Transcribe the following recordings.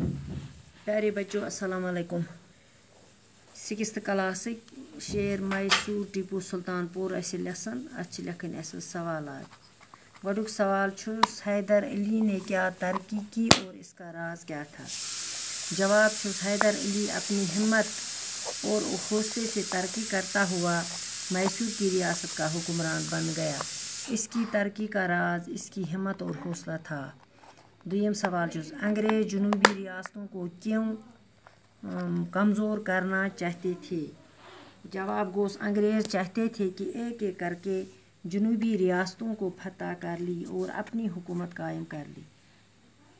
प्यारे बच्चों, अस्सलाम वालेकुम। सिक्स्थ क्लास शेर मैसूर टीपू सुल्तानपुर अस लेसन अत लिखन सवाल गुक सवाल हैदर अली ने क्या तरक्की की और इसका राज क्या था? जवाब हैदर अली अपनी हिम्मत और हौसले से तरक्की करता हुआ मैसूर की रियासत का हुक्मरान बन गया। इसकी तरक्की का राज, इसकी हिम्मत और हौसला था। दुम सवाल अंग्रेज़ जनूबी रियासतों को क्यों कमज़ोर करना चाहते थे जवाब गोस अंग्रेज़ चाहते थे कि एक एक करके जनूबी रियासतों को फतह कर ली और अपनी हुकूमत कायम कर ली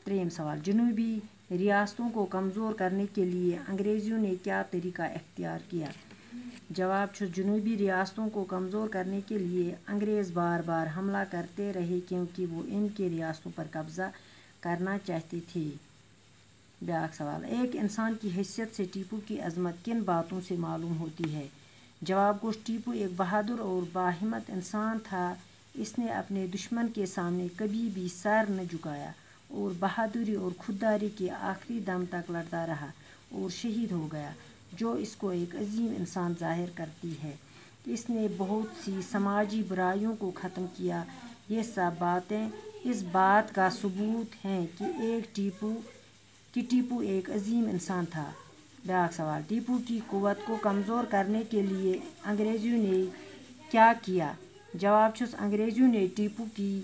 त्रेम सवाल जनूबी रियासतों को कमज़ोर करने के लिए अंग्रेज़ों ने क्या तरीका इख्तियार किया जवाब जनूबी रियासतों को कमज़ोर करने के लिए अंग्रेज़ बार बार हमला करते रहे क्योंकि वो इनके रियासतों पर कब्ज़ा करना चाहती थी। ब्याक सवाल। एक इंसान की हैसियत से टीपू की अजमत किन बातों से मालूम होती है? जवाब गोश टीपू एक बहादुर और बाहिमत इंसान था। इसने अपने दुश्मन के सामने कभी भी सर न झुकाया और बहादुरी और खुददारी के आखिरी दम तक लड़ता रहा और शहीद हो गया, जो इसको एक अजीम इंसान ज़ाहिर करती है। इसने बहुत सी समाजी बुराइयों को ख़त्म किया। ये सब बातें इस बात का सबूत है कि एक टीपू, कि टीपू एक अजीम इंसान था। ब्याक सवाल, टीपू की कुत को कमज़ोर करने के लिए अंग्रेज़ों ने क्या किया? जवाब, छुस, अंग्रेज़ों ने टीपू की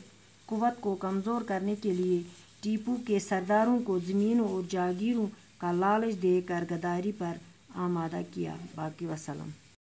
कुत को कमज़ोर करने के लिए टीपू के सरदारों को ज़मीनों और जागीरों का लालच देकर गदारी पर आमादा किया। बाकी वसलम।